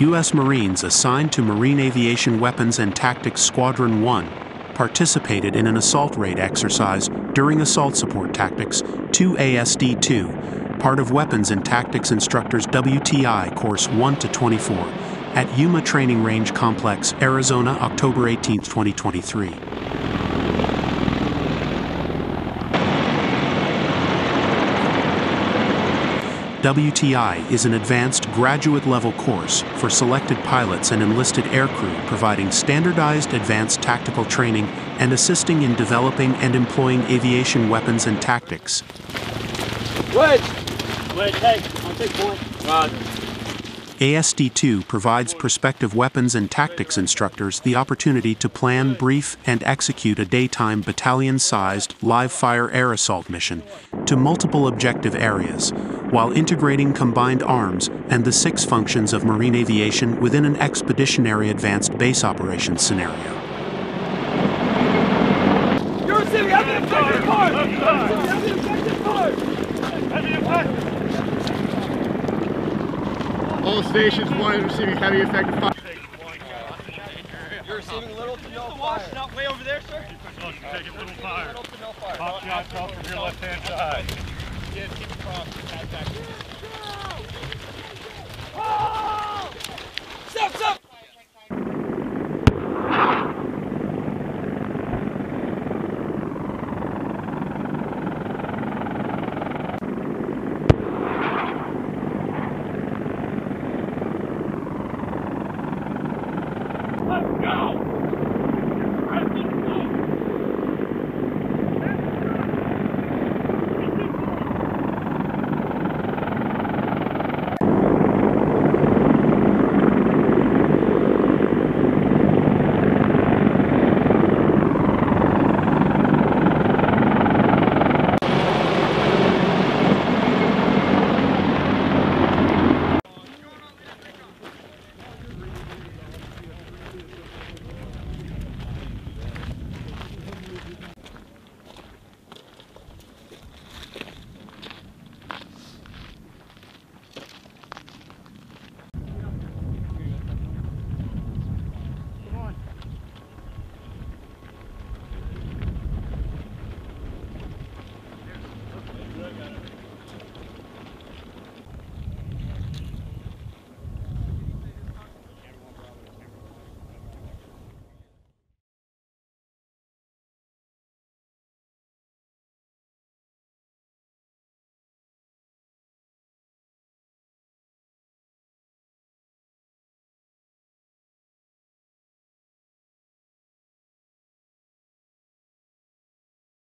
U.S. Marines assigned to Marine Aviation Weapons and Tactics Squadron 1 participated in an assault raid exercise during Assault Support Tactics 2 AST 2, part of Weapons and Tactics Instructors WTI Course 1 to 24, at Yuma Training Range Complex, Arizona, October 18, 2023. WTI is an advanced graduate level course for selected pilots and enlisted aircrew providing standardized advanced tactical training and assisting in developing and employing aviation weapons and tactics. Wedge! Wedge, hey, I'll take point. Rod. AST2 provides prospective weapons and tactics instructors the opportunity to plan, brief, and execute a daytime battalion sized live fire air assault mission to multiple objective areas, while integrating combined arms and the six functions of marine aviation within an expeditionary advanced base operations scenario. You're receiving heavy effective fire! Heavy effective fire! Heavy effective! All stations, one is receiving heavy effective fire. You're receiving little to no fire. Not way over there, sir. Take it, little fire. Little to no fire. Pop shot, top from your left hand side. Yeah, keep across. Attack, attack.